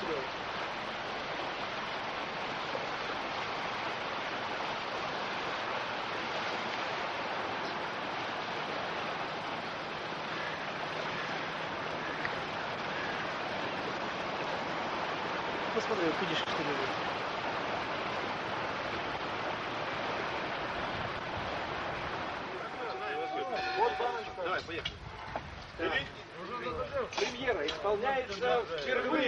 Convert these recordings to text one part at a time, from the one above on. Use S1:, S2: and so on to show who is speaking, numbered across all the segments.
S1: сюда. Посмотри, что-нибудь.
S2: Вот баночка.
S3: Давай, поехали.
S2: Премьера исполняется впервые.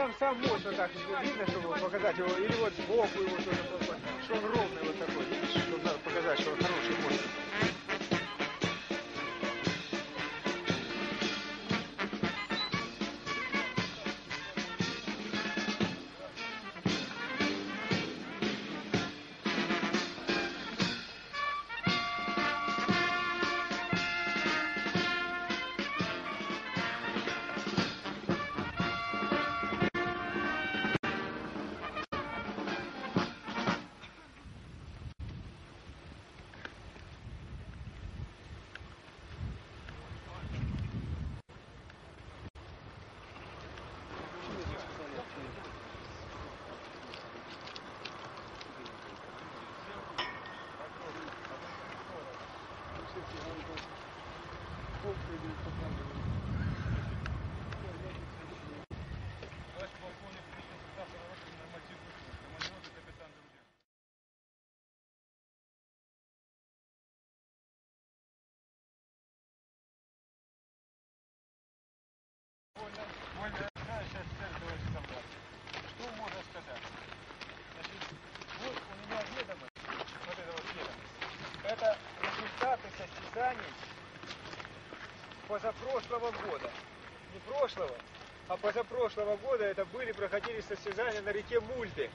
S4: прям сам вот так видно, чтобы показать его, или вот сбоку его тоже, что он ровный вот такой, чтобы показать, что он хороший мост. Позапрошлого года. Не прошлого, а позапрошлого года это были, проходили состязания на реке Мульде,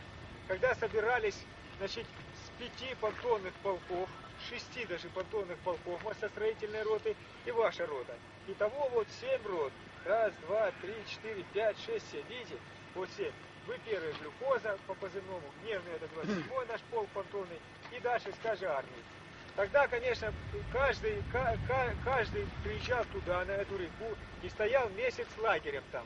S4: когда собирались, значит, с пяти понтонных полков, шести даже понтонных полков мостостроительной роты и ваша рота. Итого вот семь рот. Раз, два, три, четыре, пять, шесть, семь. Видите? Вот семь. Вы первый глюкоза по позывному, гневный это 27 наш полк понтонный, и дальше скажи армии. Тогда, конечно, каждый, ка- ка- каждый приезжал туда, на эту реку, и стоял месяц лагерем там.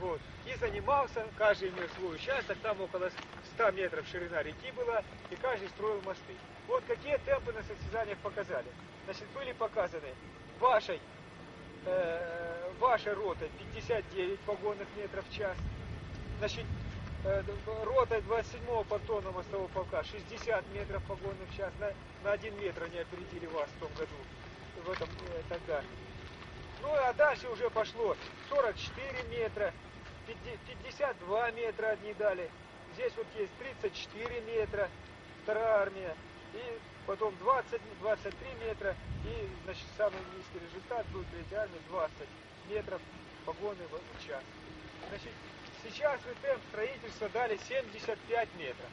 S4: Вот. И занимался, каждый имел свой участок, там около 100 метров ширина реки была, и каждый строил мосты. Вот какие темпы на состязаниях показали. Значит, были показаны вашей, э, вашей ротой 59 погонных метров в час, значит, э, ротой 27-го понтонного мостового полка 60 метров погонных в час, на, на 1 метр они опередили вас в том году, в этом э, тогда. Ну а дальше уже пошло 44 метра, 50 52 метра одни дали. Здесь вот есть 34 метра, вторая армия. И потом 20, 23 метра. И, значит, самый низкий результат был третьей армии 20 метров погоны в час. Значит, сейчас вы темп строительства дали 75 метров.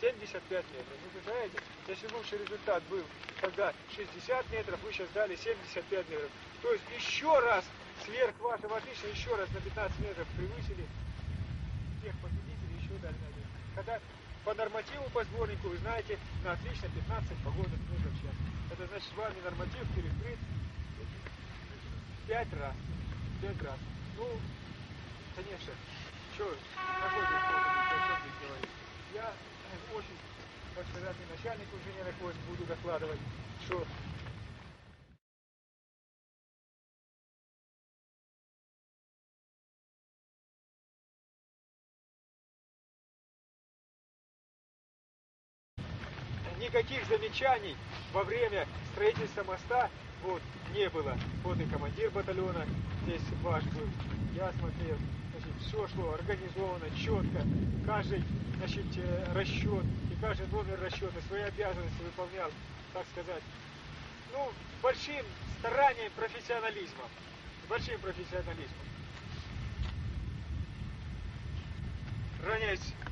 S4: 75 метров. Вы представляете, если лучший результат был тогда 60 метров, вы сейчас дали 75 метров. То есть еще раз сверх вашего отличия, еще раз на 15 метров превысили всех победителей, еще дали на. Когда по нормативу по сборнику, вы знаете, на отлично 15 погодных метров в час. Это значит, вами норматив перекрыт 5 раз. 5 раз. Ну, конечно, что, какой здесь здесь говорить? Я э, очень, сказать, и начальнику инженерных войск буду докладывать, что никаких замечаний во время строительства моста вот, не было. Вот и командир батальона здесь ваш был, я смотрел. Все шло организовано, четко. Каждый значит, э, расчет и каждый номер расчета свои обязанности выполнял, так сказать, ну, большим старанием, профессионализмом. Большим профессионализмом. Равняйся.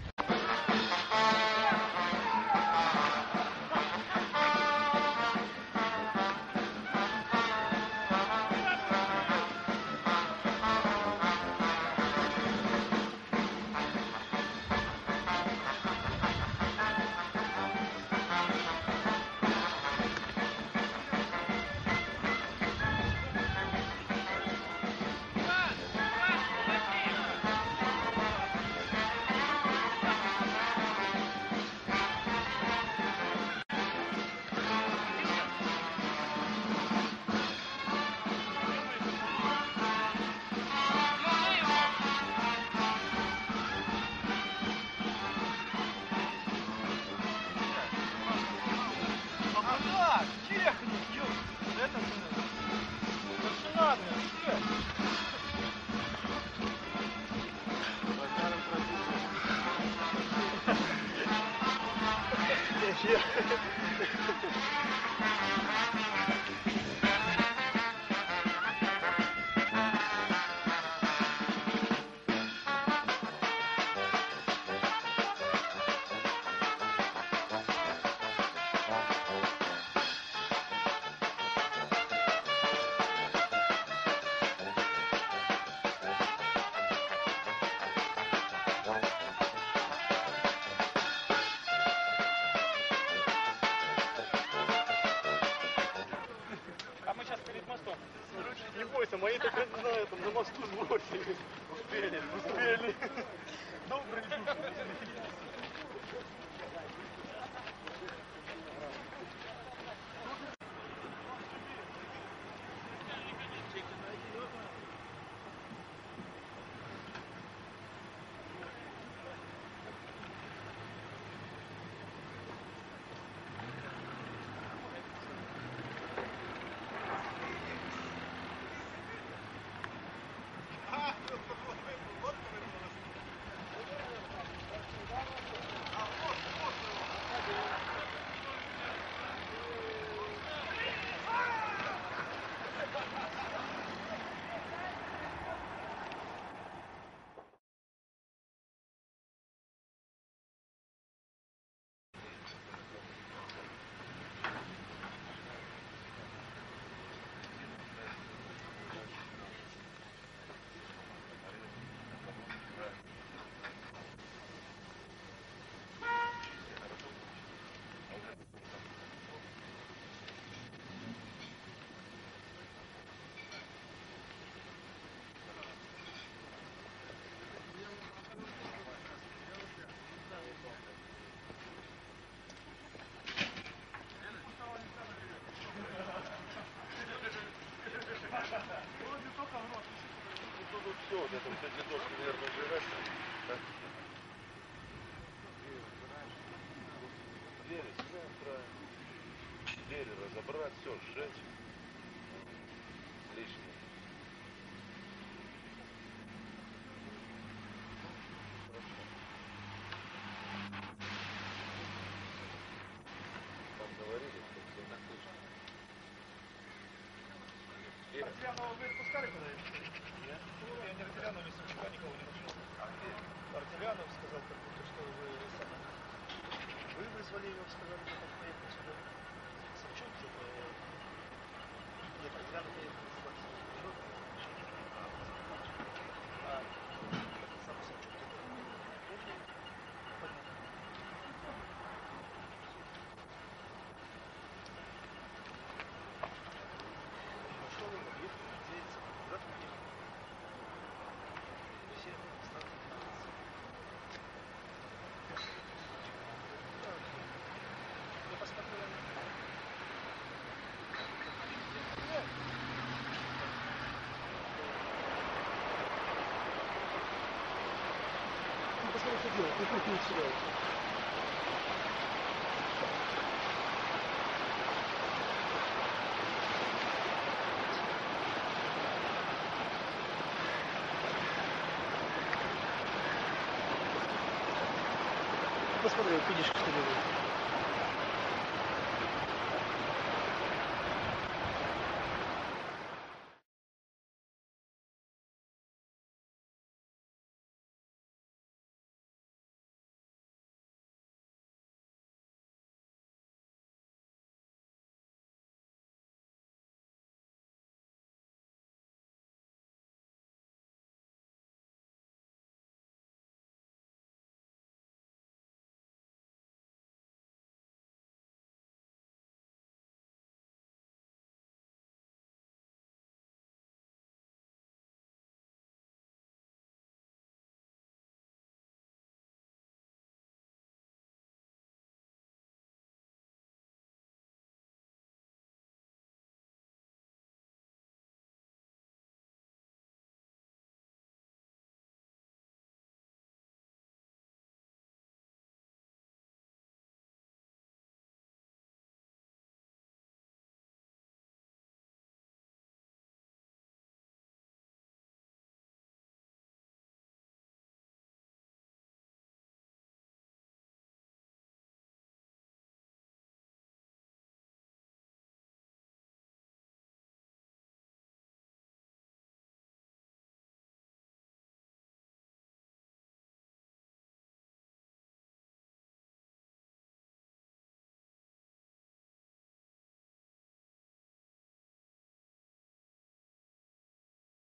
S2: Мои так знаю, там на мосту сбросили. Успели, успели. Добрый дух.
S1: Все дедовки, наверное, убирать. Да? Двери сюда правильно. Двери разобрать, все, сжечь. Лишнее. Там говорили, что все на слышно.
S2: Артемьянова вы отпускали куда-нибудь? Нет. Я не Артемьянова, ни Савчука никого не нашел. Артемьянов сказал как будто, что вы сами. Вы вызвали его, сказали, что он поехал сюда. Савчук что-то... Нет, Артемьянов поехал с вами. А, сам Савчук где-то. Понятно. Что вы уехали? Здесь, куда вы уехали? Все станции 15. Я посмотрел. Ну, посмотри, что Посмотри, видишь, что делает.